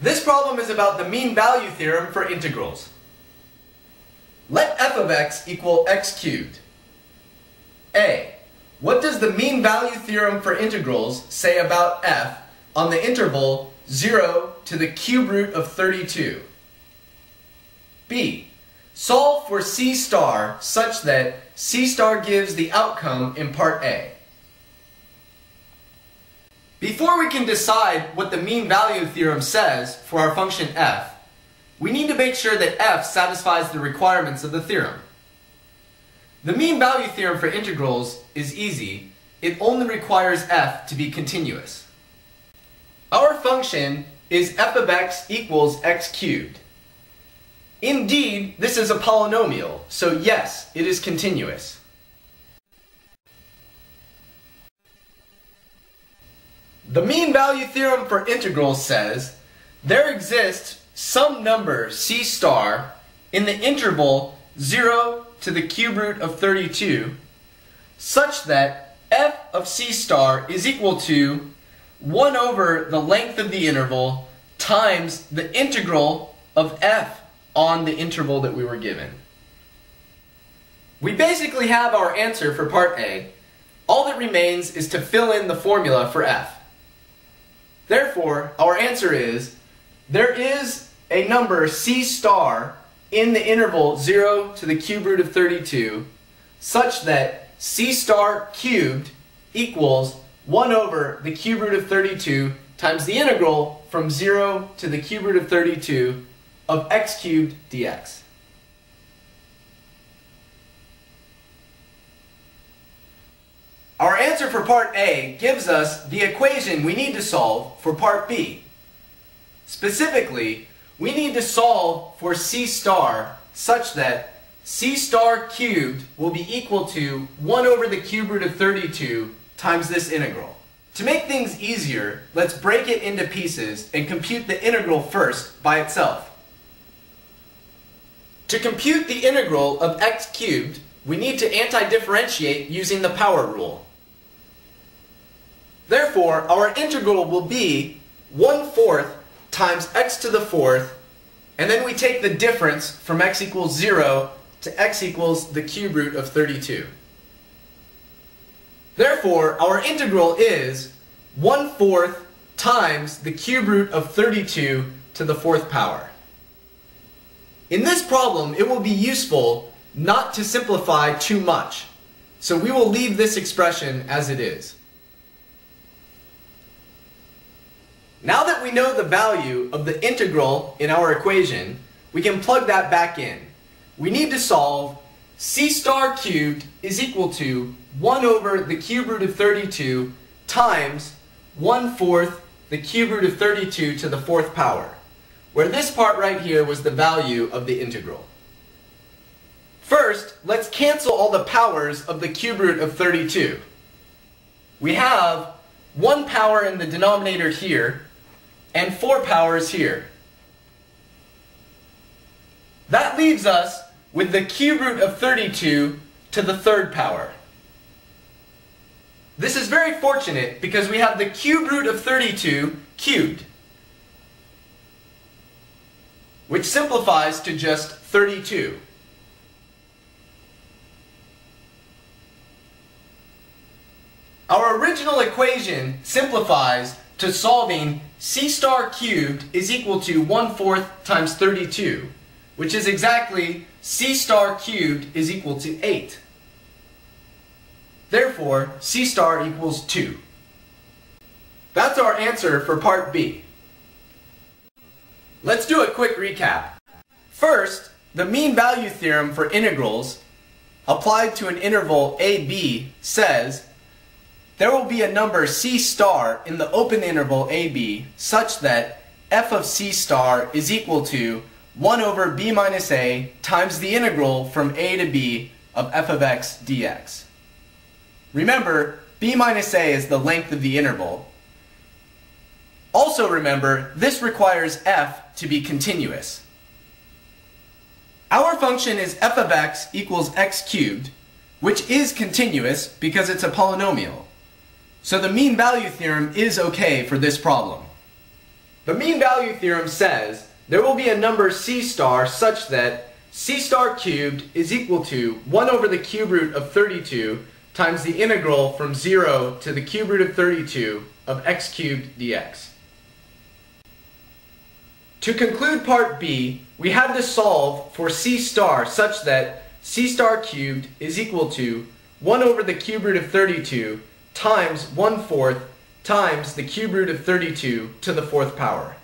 This problem is about the mean value theorem for integrals. Let f of x equal x cubed. A. What does the mean value theorem for integrals say about f on the interval 0 to the cube root of 32? B. Solve for C star such that C star gives the outcome in part A. Before we can decide what the mean value theorem says for our function f, we need to make sure that f satisfies the requirements of the theorem. The mean value theorem for integrals is easy. It only requires f to be continuous. Our function is f of x equals x cubed. Indeed, this is a polynomial, so yes, it is continuous. The mean value theorem for integrals says there exists some number c star in the interval 0 to the cube root of 32 such that f of c star is equal to 1 over the length of the interval times the integral of f on the interval that we were given. We basically have our answer for part A. All that remains is to fill in the formula for f. Therefore, our answer is, there is a number c star in the interval 0 to the cube root of 32 such that c star cubed equals 1 over the cube root of 32 times the integral from 0 to the cube root of 32 of x cubed dx. Our answer for part A gives us the equation we need to solve for part B. Specifically, we need to solve for c star such that c star cubed will be equal to 1 over the cube root of 32 times this integral. To make things easier, let's break it into pieces and compute the integral first by itself. To compute the integral of x cubed, we need to antidifferentiate using the power rule. Therefore, our integral will be 1 fourth times x to the fourth, and then we take the difference from x equals 0 to x equals the cube root of 32. Therefore, our integral is 1 fourth times the cube root of 32 to the fourth power. In this problem, it will be useful not to simplify too much, so we will leave this expression as it is. Now that we know the value of the integral in our equation, we can plug that back in. We need to solve c star cubed is equal to 1 over the cube root of 32 times 1 fourth the cube root of 32 to the fourth power, where this part right here was the value of the integral. First, let's cancel all the powers of the cube root of 32. We have one power in the denominator here, and 4 powers here. That leaves us with the cube root of 32 to the third power. This is very fortunate because we have the cube root of 32 cubed, which simplifies to just 32. Our original equation simplifies to solving c star cubed is equal to 1 fourth times 32, which is exactly c star cubed is equal to 8. Therefore, c star equals 2. That's our answer for part B. Let's do a quick recap. First, the mean value theorem for integrals applied to an interval AB says there will be a number c star in the open interval ab such that f of c star is equal to 1 over b minus a times the integral from a to b of f of x dx. Remember, b minus a is the length of the interval. Also remember, this requires f to be continuous. Our function is f of x equals x cubed, which is continuous because it's a polynomial. So the mean value theorem is okay for this problem. The mean value theorem says there will be a number c star such that c star cubed is equal to 1 over the cube root of 32 times the integral from 0 to the cube root of 32 of x cubed dx. To conclude part B, we have to solve for c star such that c star cubed is equal to 1 over the cube root of 32 times 1 fourth times the cube root of 32 to the fourth power.